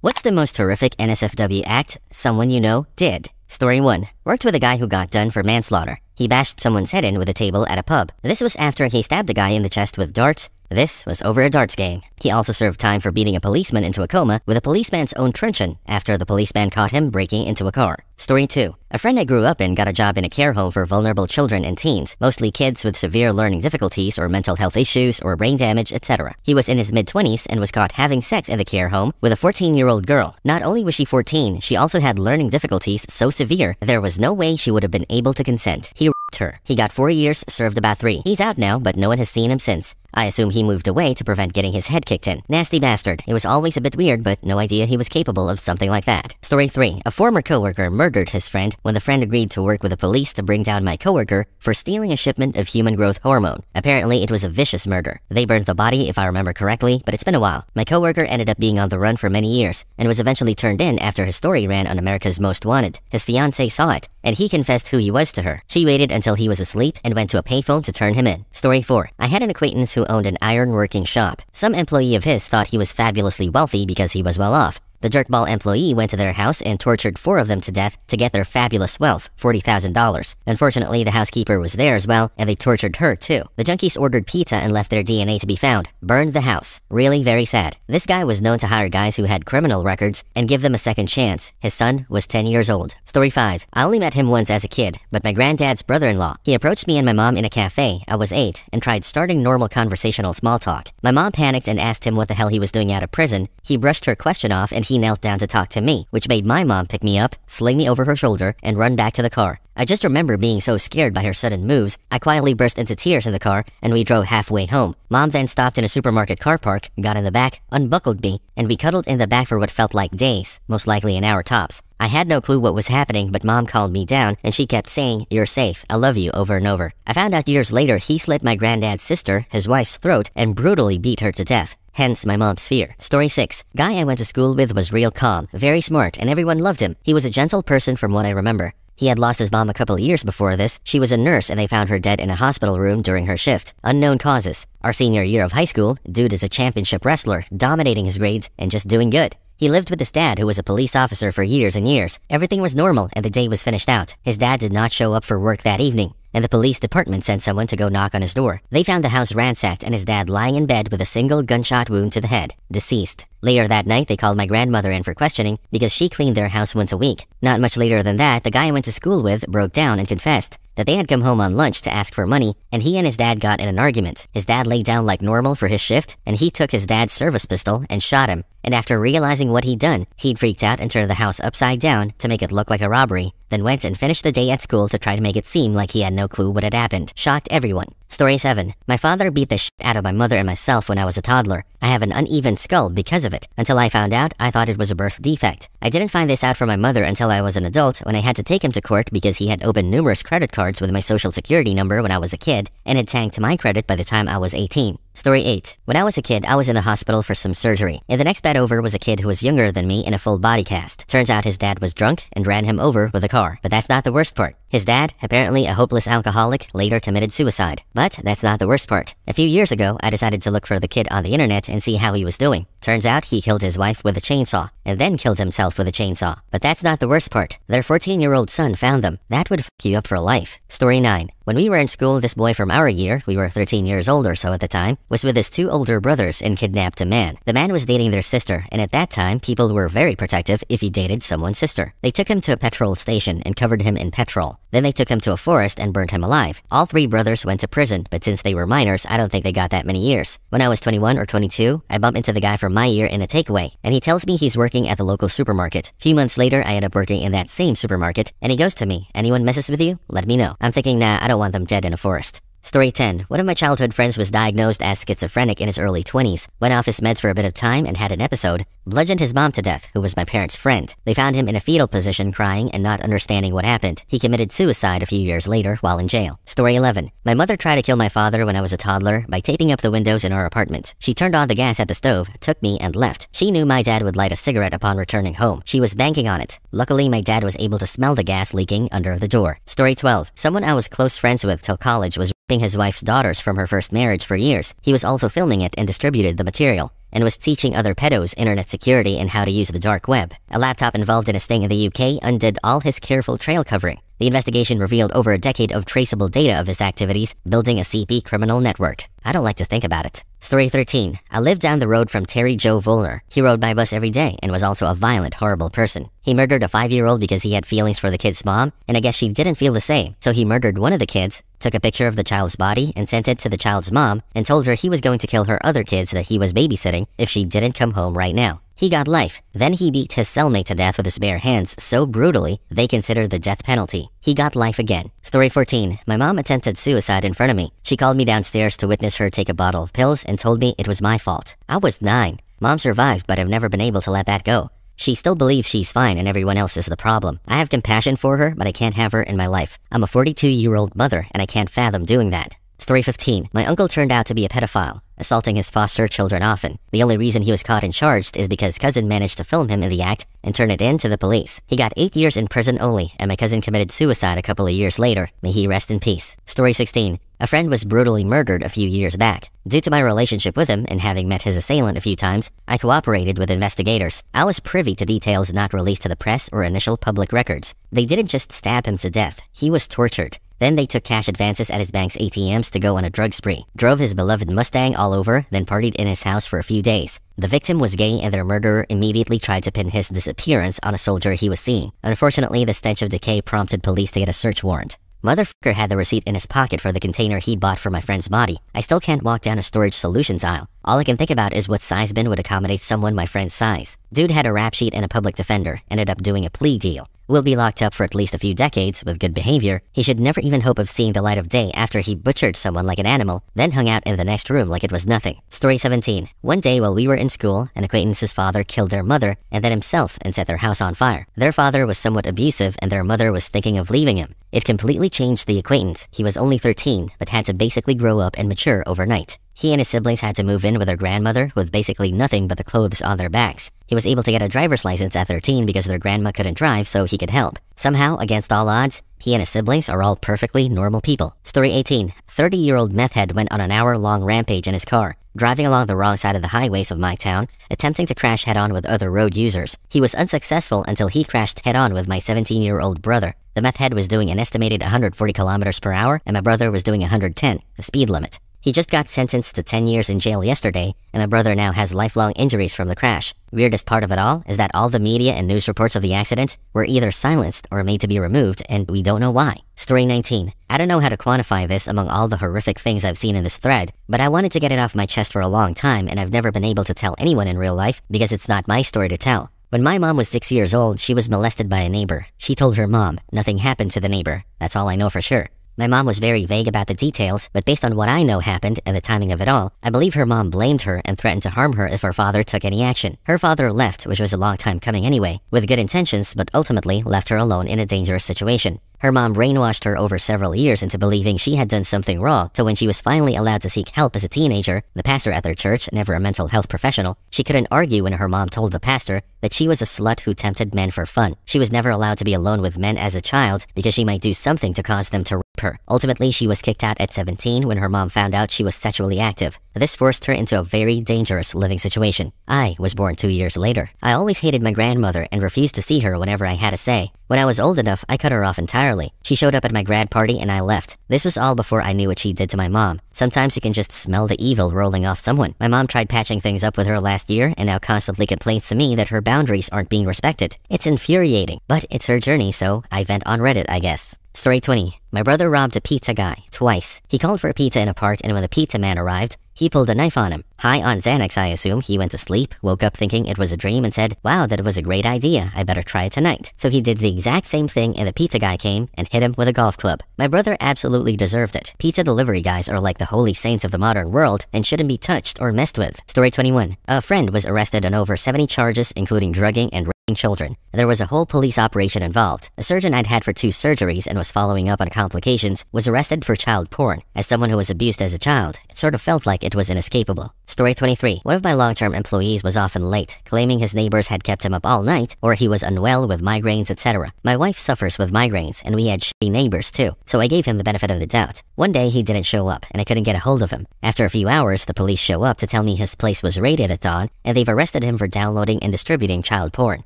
What's the most horrific NSFW act someone you know did? Story 1. Worked with a guy who got done for manslaughter. He bashed someone's head in with a table at a pub. This was after he stabbed a guy in the chest with darts. This was over a darts game. He also served time for beating a policeman into a coma with a policeman's own truncheon after the policeman caught him breaking into a car. Story 2. A friend I grew up in got a job in a care home for vulnerable children and teens, mostly kids with severe learning difficulties or mental health issues or brain damage, etc. He was in his mid-20s and was caught having sex in the care home with a 14-year-old girl. Not only was she 14, she also had learning difficulties so severe there was no way she would have been able to consent. He her. He got four years, served about three. He's out now, but no one has seen him since. I assume he moved away to prevent getting his head kicked in. Nasty bastard. It was always a bit weird, but no idea he was capable of something like that. Story 3. A former coworker murdered his friend when the friend agreed to work with the police to bring down my coworker for stealing a shipment of human growth hormone. Apparently, it was a vicious murder. They burned the body, if I remember correctly, but it's been a while. My coworker ended up being on the run for many years and was eventually turned in after his story ran on America's Most Wanted. His fiancée saw it, and he confessed who he was to her. She waited until he was asleep and went to a payphone to turn him in. Story 4. I had an acquaintance who owned an ironworking shop. Some employee of his thought he was fabulously wealthy because he was well off. The dirtball employee went to their house and tortured four of them to death to get their fabulous wealth, $40,000. Unfortunately, the housekeeper was there as well, and they tortured her too. The junkies ordered pizza and left their DNA to be found. Burned the house. Really very sad. This guy was known to hire guys who had criminal records and give them a second chance. His son was 10 years old. Story 5. I only met him once as a kid, but my granddad's brother-in-law. He approached me and my mom in a cafe, I was 8, and tried starting normal conversational small talk. My mom panicked and asked him what the hell he was doing out of prison. He brushed her question off and he knelt down to talk to me, which made my mom pick me up, sling me over her shoulder, and run back to the car. I just remember being so scared by her sudden moves, I quietly burst into tears in the car, and we drove halfway home. Mom then stopped in a supermarket car park, got in the back, unbuckled me, and we cuddled in the back for what felt like days, most likely an hour tops. I had no clue what was happening, but mom calmed me down, and she kept saying, You're safe, I love you, over and over. I found out years later he slit my granddad's sister, his wife's throat, and brutally beat her to death hence my mom's fear. Story 6. Guy I went to school with was real calm, very smart, and everyone loved him. He was a gentle person from what I remember. He had lost his mom a couple years before this. She was a nurse and they found her dead in a hospital room during her shift. Unknown causes. Our senior year of high school, dude is a championship wrestler, dominating his grades and just doing good. He lived with his dad, who was a police officer for years and years. Everything was normal, and the day was finished out. His dad did not show up for work that evening and the police department sent someone to go knock on his door. They found the house ransacked and his dad lying in bed with a single gunshot wound to the head, deceased. Later that night, they called my grandmother in for questioning because she cleaned their house once a week. Not much later than that, the guy I went to school with broke down and confessed that they had come home on lunch to ask for money, and he and his dad got in an argument. His dad laid down like normal for his shift, and he took his dad's service pistol and shot him. And after realizing what he'd done, he'd freaked out and turned the house upside down to make it look like a robbery, then went and finished the day at school to try to make it seem like he had no clue what had happened. Shocked everyone. Story 7. My father beat the shit out of my mother and myself when I was a toddler. I have an uneven skull because of it. Until I found out, I thought it was a birth defect. I didn't find this out from my mother until I was an adult when I had to take him to court because he had opened numerous credit cards with my social security number when I was a kid and had tanked my credit by the time I was 18. Story 8. When I was a kid, I was in the hospital for some surgery. In the next bed over was a kid who was younger than me in a full body cast. Turns out his dad was drunk and ran him over with a car. But that's not the worst part. His dad, apparently a hopeless alcoholic, later committed suicide. But that's not the worst part. A few years ago, I decided to look for the kid on the internet and see how he was doing. Turns out he killed his wife with a chainsaw, and then killed himself with a chainsaw. But that's not the worst part. Their 14-year-old son found them. That would f you up for life. Story 9. When we were in school, this boy from our year, we were 13 years old or so at the time, was with his two older brothers and kidnapped a man. The man was dating their sister, and at that time, people were very protective if he dated someone's sister. They took him to a petrol station and covered him in petrol. Then they took him to a forest and burned him alive. All three brothers went to prison, but since they were minors, I don't think they got that many years. When I was 21 or 22, I bumped into the guy from my year in a takeaway, and he tells me he's working at the local supermarket. A few months later, I end up working in that same supermarket, and he goes to me, anyone messes with you? Let me know. I'm thinking, nah, I don't want them dead in a forest. Story 10. One of my childhood friends was diagnosed as schizophrenic in his early 20s, went off his meds for a bit of time and had an episode, bludgeoned his mom to death, who was my parents' friend. They found him in a fetal position crying and not understanding what happened. He committed suicide a few years later while in jail. Story 11. My mother tried to kill my father when I was a toddler by taping up the windows in our apartment. She turned on the gas at the stove, took me, and left. She knew my dad would light a cigarette upon returning home. She was banking on it. Luckily, my dad was able to smell the gas leaking under the door. Story 12. Someone I was close friends with till college was being his wife's daughters from her first marriage for years. He was also filming it and distributed the material and was teaching other pedos internet security and how to use the dark web. A laptop involved in a sting in the UK undid all his careful trail covering. The investigation revealed over a decade of traceable data of his activities, building a CP criminal network. I don't like to think about it. Story 13. I lived down the road from Terry Joe Volner. He rode my bus every day and was also a violent, horrible person. He murdered a five-year-old because he had feelings for the kid's mom, and I guess she didn't feel the same. So he murdered one of the kids, took a picture of the child's body, and sent it to the child's mom, and told her he was going to kill her other kids that he was babysitting if she didn't come home right now. He got life. Then he beat his cellmate to death with his bare hands so brutally, they considered the death penalty. He got life again. Story 14. My mom attempted suicide in front of me. She called me downstairs to witness her take a bottle of pills and told me it was my fault. I was nine. Mom survived, but I've never been able to let that go. She still believes she's fine and everyone else is the problem. I have compassion for her, but I can't have her in my life. I'm a 42-year-old mother, and I can't fathom doing that. Story 15. My uncle turned out to be a pedophile, assaulting his foster children often. The only reason he was caught and charged is because cousin managed to film him in the act and turn it in to the police. He got 8 years in prison only, and my cousin committed suicide a couple of years later. May he rest in peace. Story 16. A friend was brutally murdered a few years back. Due to my relationship with him and having met his assailant a few times, I cooperated with investigators. I was privy to details not released to the press or initial public records. They didn't just stab him to death, he was tortured. Then they took cash advances at his bank's ATMs to go on a drug spree, drove his beloved Mustang all over, then partied in his house for a few days. The victim was gay and their murderer immediately tried to pin his disappearance on a soldier he was seeing. Unfortunately, the stench of decay prompted police to get a search warrant. Motherfucker had the receipt in his pocket for the container he bought for my friend's body. I still can't walk down a storage solutions aisle. All I can think about is what size bin would accommodate someone my friend's size. Dude had a rap sheet and a public defender, ended up doing a plea deal will be locked up for at least a few decades with good behavior, he should never even hope of seeing the light of day after he butchered someone like an animal, then hung out in the next room like it was nothing. Story 17. One day while we were in school, an acquaintance's father killed their mother and then himself and set their house on fire. Their father was somewhat abusive and their mother was thinking of leaving him. It completely changed the acquaintance. He was only 13, but had to basically grow up and mature overnight. He and his siblings had to move in with their grandmother with basically nothing but the clothes on their backs. He was able to get a driver's license at 13 because their grandma couldn't drive so he could help. Somehow, against all odds, he and his siblings are all perfectly normal people. Story 18. 30-year-old meth head went on an hour-long rampage in his car, driving along the wrong side of the highways of my town, attempting to crash head-on with other road users. He was unsuccessful until he crashed head-on with my 17-year-old brother. The meth head was doing an estimated 140 kilometers per hour, and my brother was doing 110, the speed limit. He just got sentenced to 10 years in jail yesterday, and my brother now has lifelong injuries from the crash. Weirdest part of it all is that all the media and news reports of the accident were either silenced or made to be removed, and we don't know why. Story 19. I don't know how to quantify this among all the horrific things I've seen in this thread, but I wanted to get it off my chest for a long time, and I've never been able to tell anyone in real life because it's not my story to tell. When my mom was six years old, she was molested by a neighbor. She told her mom. Nothing happened to the neighbor. That's all I know for sure. My mom was very vague about the details, but based on what I know happened and the timing of it all, I believe her mom blamed her and threatened to harm her if her father took any action. Her father left, which was a long time coming anyway, with good intentions, but ultimately left her alone in a dangerous situation. Her mom brainwashed her over several years into believing she had done something wrong, so when she was finally allowed to seek help as a teenager, the pastor at their church, never a mental health professional, she couldn't argue when her mom told the pastor that she was a slut who tempted men for fun. She was never allowed to be alone with men as a child because she might do something to cause them to rape her. Ultimately, she was kicked out at 17 when her mom found out she was sexually active. This forced her into a very dangerous living situation. I was born two years later. I always hated my grandmother and refused to see her whenever I had a say. When I was old enough, I cut her off entirely. She showed up at my grad party and I left. This was all before I knew what she did to my mom. Sometimes you can just smell the evil rolling off someone. My mom tried patching things up with her last year and now constantly complains to me that her boundaries aren't being respected. It's infuriating, but it's her journey, so I vent on Reddit, I guess. Story 20. My brother robbed a pizza guy, twice. He called for a pizza in a park and when the pizza man arrived, he pulled a knife on him. High on Xanax, I assume, he went to sleep, woke up thinking it was a dream and said, wow, that was a great idea, I better try it tonight. So he did the exact same thing and the pizza guy came and hit him with a golf club. My brother absolutely deserved it. Pizza delivery guys are like the holy saints of the modern world and shouldn't be touched or messed with. Story 21. A friend was arrested on over 70 charges including drugging and children. There was a whole police operation involved. A surgeon I'd had for two surgeries and was following up on complications was arrested for child porn. As someone who was abused as a child, it sort of felt like it was inescapable. Story 23. One of my long-term employees was often late, claiming his neighbors had kept him up all night, or he was unwell with migraines, etc. My wife suffers with migraines, and we had shitty neighbors too, so I gave him the benefit of the doubt. One day he didn't show up, and I couldn't get a hold of him. After a few hours, the police show up to tell me his place was raided at dawn, and they've arrested him for downloading and distributing child porn.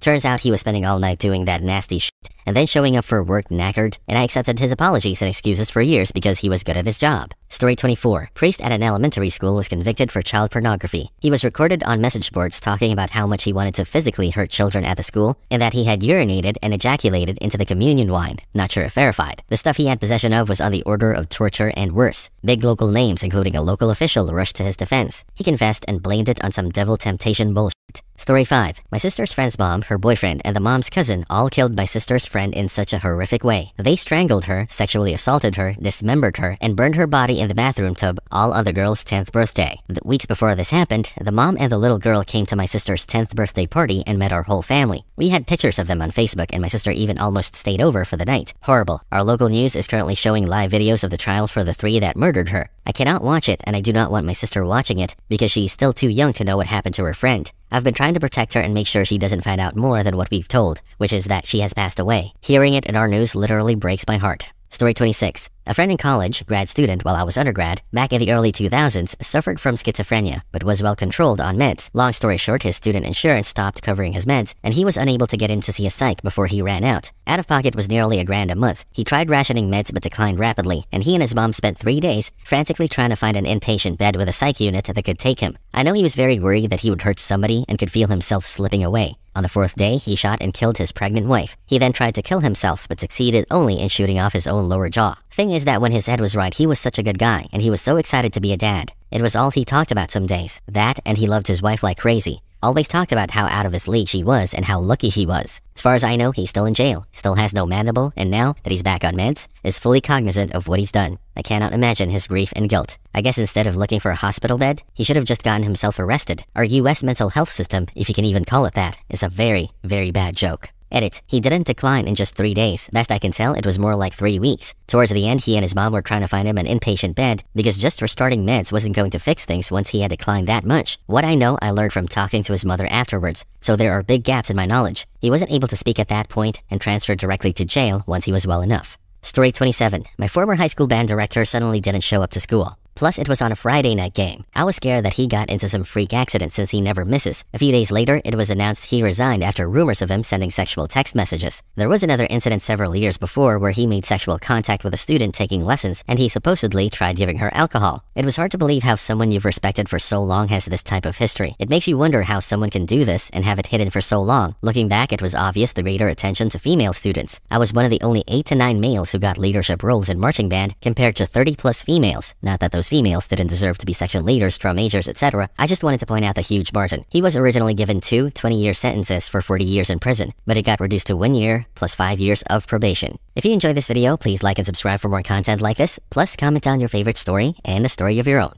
Turns out he was spending all night doing that nasty shit, and then showing up for work knackered, and I accepted his apologies and excuses for years because he was good at his job. Story 24. Priest at an elementary school was convicted for child pornography. He was recorded on message boards talking about how much he wanted to physically hurt children at the school and that he had urinated and ejaculated into the communion wine. Not sure if verified. The stuff he had possession of was on the order of torture and worse. Big local names, including a local official, rushed to his defense. He confessed and blamed it on some devil temptation bullshit. Story 5. My sister's friend's mom, her boyfriend, and the mom's cousin all killed my sister's friend in such a horrific way. They strangled her, sexually assaulted her, dismembered her, and burned her body in the bathroom tub all on the girl's 10th birthday. The weeks before this happened, the mom and the little girl came to my sister's 10th birthday party and met our whole family. We had pictures of them on Facebook and my sister even almost stayed over for the night. Horrible. Our local news is currently showing live videos of the trial for the three that murdered her. I cannot watch it and I do not want my sister watching it because she's still too young to know what happened to her friend. I've been trying to protect her and make sure she doesn't find out more than what we've told, which is that she has passed away. Hearing it in our news literally breaks my heart. Story 26. A friend in college, grad student while I was undergrad, back in the early 2000s, suffered from schizophrenia, but was well controlled on meds. Long story short, his student insurance stopped covering his meds, and he was unable to get in to see a psych before he ran out. Out of pocket was nearly a grand a month. He tried rationing meds but declined rapidly, and he and his mom spent three days frantically trying to find an inpatient bed with a psych unit that could take him. I know he was very worried that he would hurt somebody and could feel himself slipping away. On the fourth day, he shot and killed his pregnant wife. He then tried to kill himself, but succeeded only in shooting off his own lower jaw. Thing is that when his head was right, he was such a good guy, and he was so excited to be a dad. It was all he talked about some days. That, and he loved his wife like crazy. Always talked about how out of his league she was and how lucky he was. As far as I know, he's still in jail, still has no mandible, and now that he's back on meds, is fully cognizant of what he's done. I cannot imagine his grief and guilt. I guess instead of looking for a hospital bed, he should have just gotten himself arrested. Our US mental health system, if you can even call it that, is a very, very bad joke. Edit. He didn't decline in just three days. Best I can tell, it was more like three weeks. Towards the end, he and his mom were trying to find him an inpatient bed because just restarting meds wasn't going to fix things once he had declined that much. What I know, I learned from talking to his mother afterwards, so there are big gaps in my knowledge. He wasn't able to speak at that point and transferred directly to jail once he was well enough. Story 27. My former high school band director suddenly didn't show up to school. Plus, it was on a Friday night game. I was scared that he got into some freak accident since he never misses. A few days later, it was announced he resigned after rumors of him sending sexual text messages. There was another incident several years before where he made sexual contact with a student taking lessons, and he supposedly tried giving her alcohol. It was hard to believe how someone you've respected for so long has this type of history. It makes you wonder how someone can do this and have it hidden for so long. Looking back, it was obvious the greater attention to female students. I was one of the only 8 to 9 males who got leadership roles in marching band compared to 30 plus females. Not that those those females didn't deserve to be section leaders, drum majors, etc., I just wanted to point out the huge margin. He was originally given two 20-year sentences for 40 years in prison, but it got reduced to one year plus five years of probation. If you enjoyed this video, please like and subscribe for more content like this, plus comment down your favorite story and a story of your own.